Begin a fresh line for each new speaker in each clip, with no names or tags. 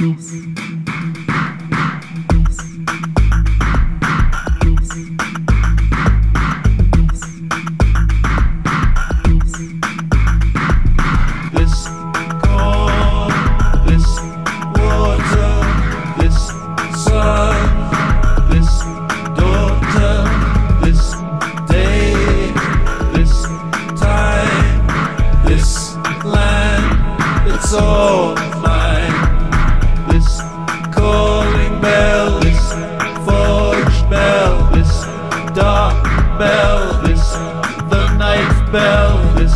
This This calling bell, this forged bell, this dark bell, this the bell, this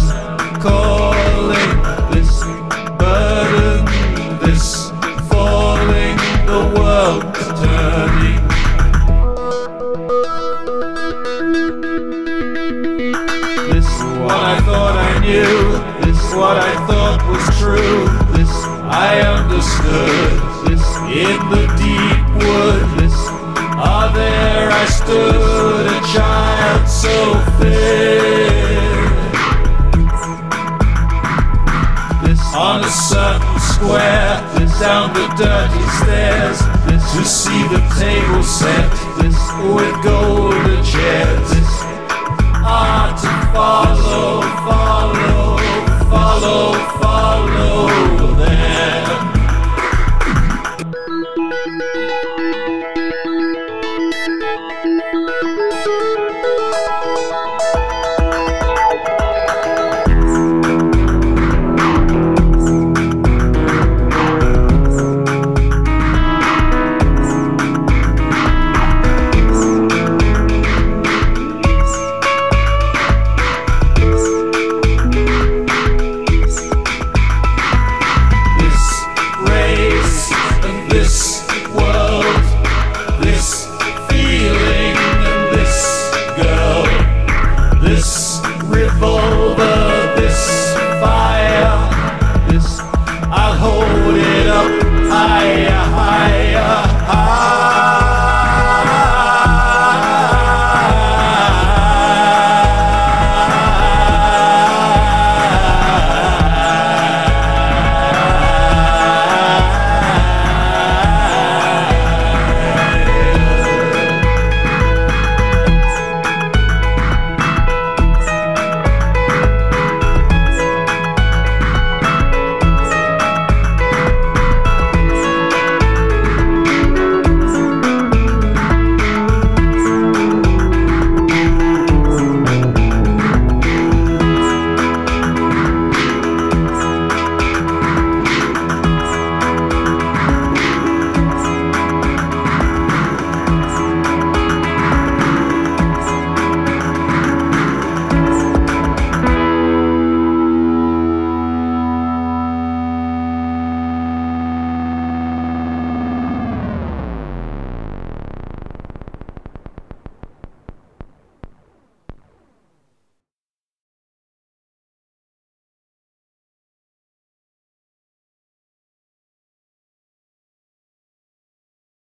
calling, this burden, this falling, the world's turning. This what I thought knew, this what I thought was true, this I understood, this in the deep wood, this ah there I stood, a child so fair. This on a certain square, this down the dirty stairs, this to see the table set, this with golden chairs,